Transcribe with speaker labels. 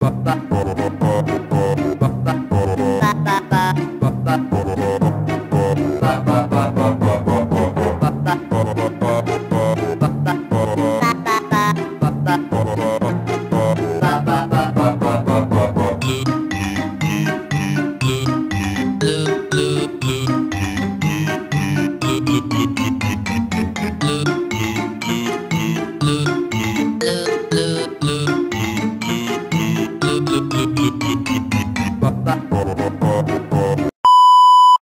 Speaker 1: Ba ba ba.
Speaker 2: Thank you.